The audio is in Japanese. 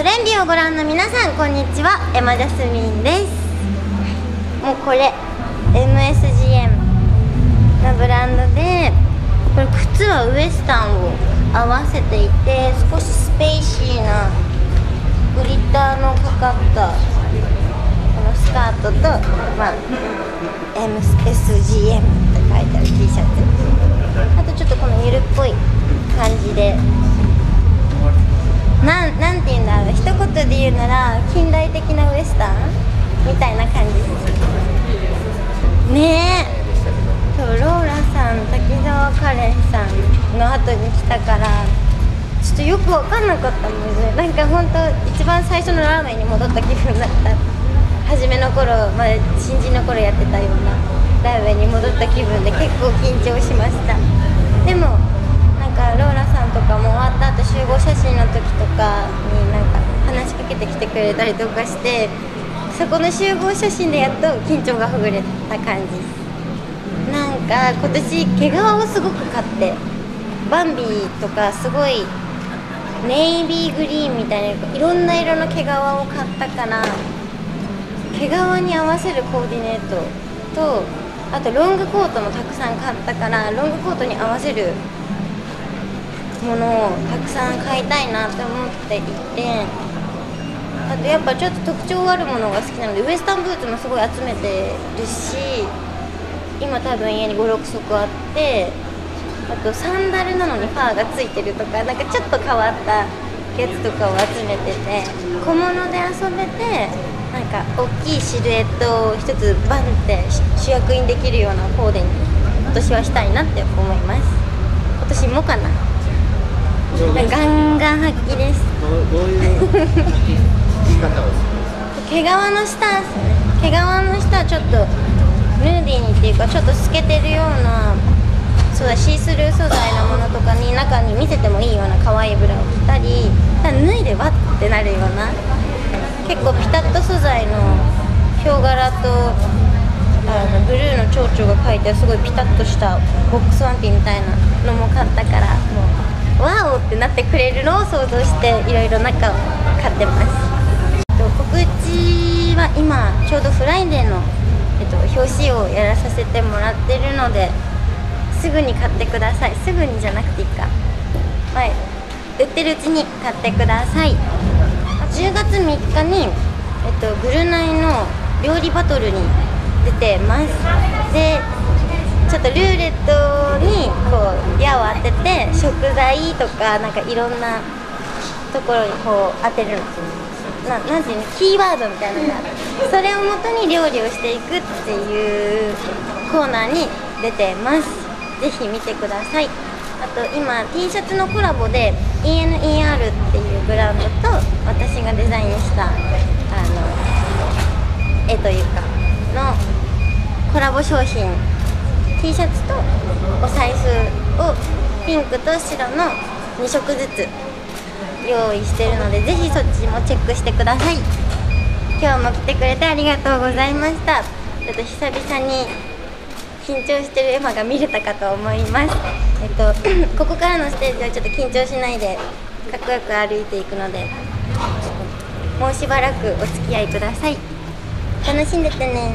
トレンディをご覧の皆さんこんにちは。エマジャスミンです。もうこれ MSGM のブランドでこれ靴はウエスタンを合わせていて少しスペイシーなグリッターのかかったこのスカートと、まあ、MSGM って書いてある T シャツ。あとちょっとこのゆるっぽい感じで言うなら近代的なウエスタン？みたいな感じ。ねえ。そうローラさん滝沢カレンさんの後に来たからちょっとよく分かんなかったもんね。なんか本当一番最初のラーメンに戻った気分だった。初めの頃、まあ、新人の頃やってたようなラーメンに戻った気分で結構緊張しました。でもなんかローラさんとかも終わった後集合写真の時とかになんか話しかけてきてくれたりとかしてそこの集合写真でやっと緊張がほぐれた感じ。なんか今年毛皮をすごく買ってバンビーとかすごいネイビーグリーンみたいないろんな色の毛皮を買ったから毛皮に合わせるコーディネートとあとロングコートもたくさん買ったからロングコートに合わせるものをたくさん買いたいなって思っていてあとやっぱちょっと特徴あるものが好きなのでウエスタンブーツもすごい集めてるし今多分家に56足あってあとサンダルなのにファーがついてるとかなんかちょっと変わったやつとかを集めてて小物で遊べてなんか大きいシルエットを一つバンって主役にできるようなコーデに今年はしたいなって思います。今年もかな。ガンガン発揮です毛皮の下ですね。毛皮の下はちょっとヌーディーにっていうかちょっと透けてるようなそうだシースルー素材のものとかに中に見せてもいいような可愛いブラを着たり脱いでわってなるような結構ピタッと素材のヒョウ柄とあのブルーの蝶々が描いてすごいピタッとしたボックスワンピみたいなのも買ったからもうワオってなってくれるのを想像していろいろ中を買ってます。えっと告知は今ちょうどフライデーの、えっと、表紙をやらさせてもらってるのですぐに買ってください。すぐにじゃなくていいか。はい。売ってるうちに買ってください。10月3日に、えっと、グルナイの料理バトルに出てます。でちょっとルーレットにこう矢を当てて食材とかなんかいろんなところにこう当てるのななんていうのキーワードみたいな。のがあってそれをもとに料理をしていくっていうコーナーに出てます。ぜひ見てください。あと今 T シャツのコラボで ENER っていうブランドと私がデザインしたあの絵というかのコラボ商品 T シャツとお財布をピンクと白の2色ずつ用意してるのでぜひそっちもチェックしてください。今日も来てくれてありがとうございました。ちょっと久々に緊張してるエマが見れたかと思います。えっと ここからのステージはちょっと緊張しないでかっこよく歩いていくのでもうしばらくお付き合いください。楽しんでてね。